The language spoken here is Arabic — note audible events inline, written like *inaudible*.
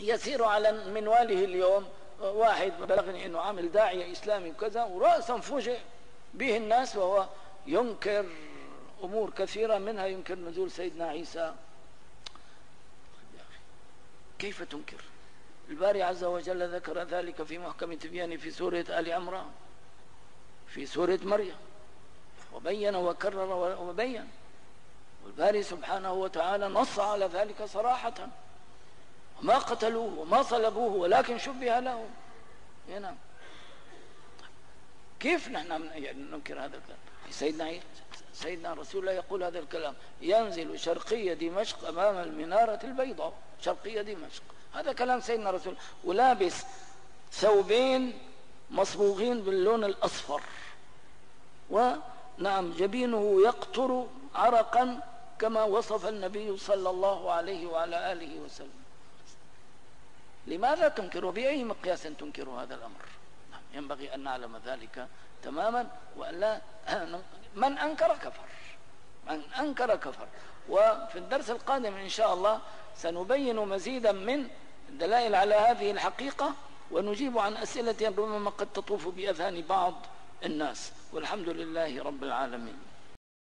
يسير على منواله اليوم واحد بلغني إنه عامل داعية إسلامي وكذا ورأسا فوجئ به الناس وهو ينكر أمور كثيرة منها ينكر نزول سيدنا عيسى. كيف تنكر؟ الباري عز وجل ذكر ذلك في محكم تبيانه في سورة آل عمران في سورة مريم. وبين وكرر وبين. والباري سبحانه وتعالى نص على ذلك صراحة. وما قتلوه وما صلبوه ولكن شبه لهم. نعم. كيف نحن ننكر هذا الكلام؟ سيدنا سيدنا رسول الله يقول هذا الكلام. ينزل شرقية دمشق أمام المنارة البيضاء. شرقية دمشق. هذا كلام سيدنا رسول ولابس ثوبين مصبوغين باللون الأصفر. ونعم جبينه يقطر عرقا كما وصف النبي صلى الله عليه وعلى آله وسلم. لماذا تنكر؟ وبأي مقياس تنكر هذا الأمر؟ نعم، ينبغي أن نعلم ذلك تماما وأن لا *clears throat* من أنكر كفر. من أنكر كفر. وفي الدرس القادم إن شاء الله سنبين مزيدا من الدلائل على هذه الحقيقة ونجيب عن أسئلة ربما قد تطوف بأذهان بعض الناس. والحمد لله رب العالمين.